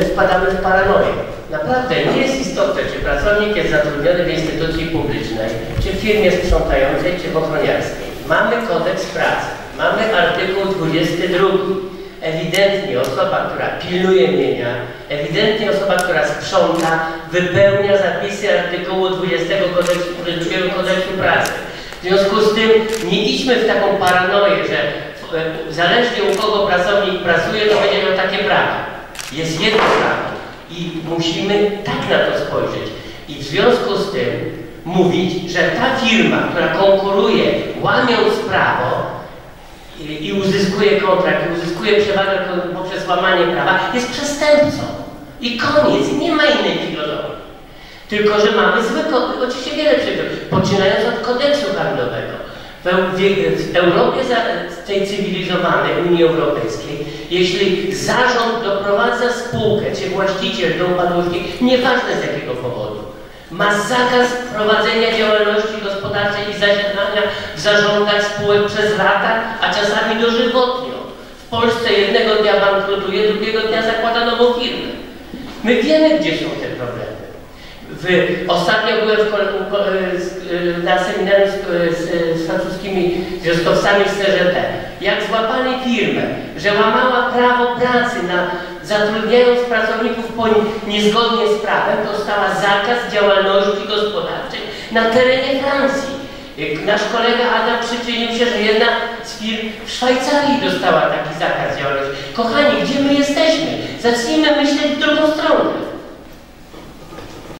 Wpadamy w paranoję. Naprawdę nie jest istotne, czy pracownik jest zatrudniony w instytucji publicznej, czy w firmie sprzątającej, czy w ochroniarskiej. Mamy kodeks pracy, mamy artykuł 22. Ewidentnie osoba, która pilnuje mienia, ewidentnie osoba, która sprząta, wypełnia zapisy artykułu 20 kodeksu, drugiego kodeksu pracy. W związku z tym nie idźmy w taką paranoję, że e, zależnie u kogo pracownik pracuje, to będzie miał takie prawo. Jest jedno prawo i musimy tak na to spojrzeć. I w związku z tym mówić, że ta firma, która konkuruje, łamiąc prawo i, i uzyskuje kontrakt, i uzyskuje przewagę poprzez łamanie prawa, jest przestępcą. I koniec, nie ma innej filozofii. Tylko, że mamy kodeks, oczywiście wiele przykładów, poczynając od kodeksu. W, Eu- w, w Europie tej cywilizowanej Unii Europejskiej, jeśli zarząd doprowadza spółkę, czy właściciel do upadłości, nieważne z jakiego powodu, ma zakaz prowadzenia działalności gospodarczej i zasiadania w zarządach spółek przez lata, a czasami dożywotnio. W Polsce jednego dnia bankrutuje, drugiego dnia zakłada nową firmę. My wiemy, gdzie są te problemy. W, ostatnio byłem w, e, e, na seminarium z, z, z francuskimi związkowcami z CZT. Jak złapali firmę, że łamała prawo pracy, na, zatrudniając pracowników po, niezgodnie z prawem, dostała zakaz działalności gospodarczej na terenie Francji. Nasz kolega Adam przyczynił się, że jedna z firm w Szwajcarii dostała taki zakaz działalności. Kochani, gdzie my jesteśmy? Zacznijmy myśleć w drugą stronę.